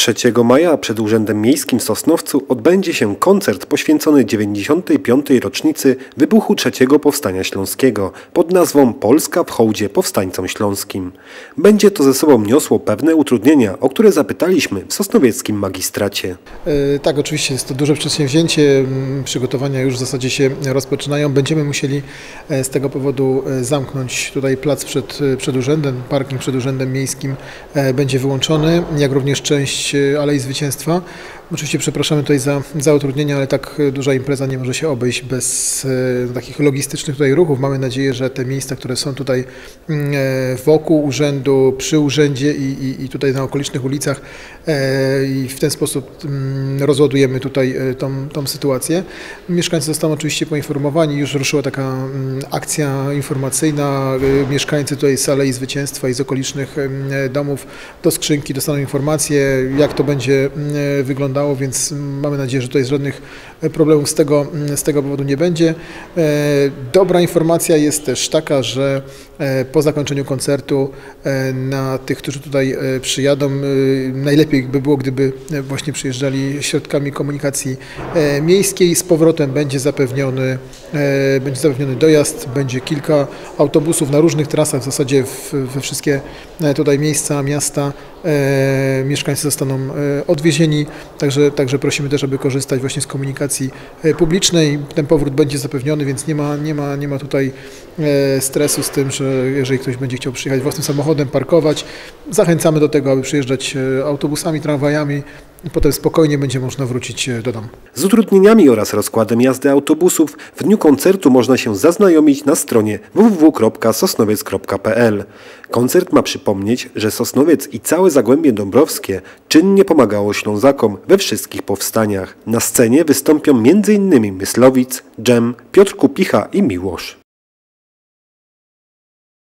3 maja przed Urzędem Miejskim w Sosnowcu odbędzie się koncert poświęcony 95. rocznicy wybuchu III Powstania Śląskiego pod nazwą Polska w hołdzie powstańcom śląskim. Będzie to ze sobą niosło pewne utrudnienia, o które zapytaliśmy w sosnowieckim magistracie. E, Tak, oczywiście jest to duże przedsięwzięcie. Przygotowania już w zasadzie się rozpoczynają. Będziemy musieli e, z tego powodu e, zamknąć tutaj plac przed, przed urzędem, parking przed urzędem miejskim będzie wyłączony, jak również część e, Alei Zwycięstwa. Oczywiście przepraszamy tutaj za, za utrudnienia, ale tak e, duża impreza nie może się obejść bez e, takich logistycznych tutaj ruchów. Mamy nadzieję, że te miejsca, które są tutaj mm, e, wokół urzędu, przy urzędzie i, i, i tutaj na okolicznych ulicach e, i w ten sposób mm, rozładujemy tutaj e, tą, tą sytuację. Mieszkańcy zostaną oczywiście poinformowani, już ruszyła taka mm, akcja informacyjna. Mieszkańcy tutaj z Alei Zwycięstwa i z okolicznych domów do skrzynki dostaną informacje, jak to będzie mm, wyglądało, więc mamy nadzieję, że tutaj żadnych e, problemów z tego, mm, z tego powodu nie będzie. E, Dobra informacja jest też taka, że e, po zakończeniu koncertu e, na tych, którzy tutaj e, przyjadą, e, najlepiej by było, gdyby e, właśnie przyjeżdżali środkami komunikacji e, miejskiej. Z powrotem będzie zapewniony, e, będzie zapewniony dojazd, będzie kilka autobusów na różnych trasach, w zasadzie we wszystkie e, tutaj miejsca miasta. E, Mieszkańcy zostaną e, odwiezieni, także, także prosimy też, aby korzystać właśnie z komunikacji e, publicznej. Ten powrót będzie zapewniony, więc nie ma, nie ma, nie ma tutaj e, stresu z tym, że jeżeli ktoś będzie chciał przyjechać własnym samochodem, parkować, zachęcamy do tego, aby przyjeżdżać e, autobusami, tramwajami potem spokojnie będzie można wrócić e, do domu. Z utrudnieniami oraz rozkładem jazdy autobusów w dniu koncertu można się zaznajomić na stronie www.sosnowiec.pl. Koncert ma przypomnieć, że Sosnowiec i całe Zagłębie Dąbrowskie czynnie pomagało Ślązakom we wszystkich powstaniach. Na scenie wystąpią m.in. Myslowic, Dżem, Piotr Kupicha i Miłosz.